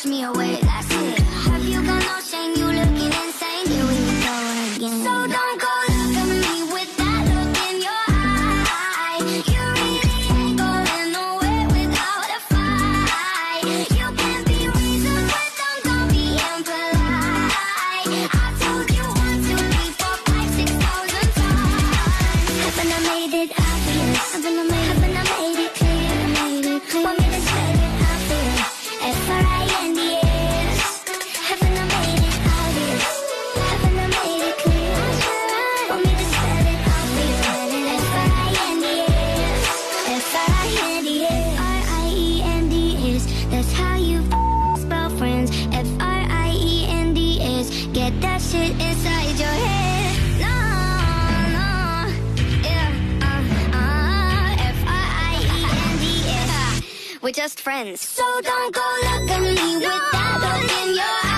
push me away, that's it. Have you got no shame? You looking insane. Here we go again. So don't go look at me with that look in your eye. You really ain't going nowhere without a fight. You can't be reasoned with, don't, don't be impolite. I told you five, six thousand times. Haven't I made it obvious? Haven't I made, haven't We're just friends. So don't go look at me with that look in your eyes.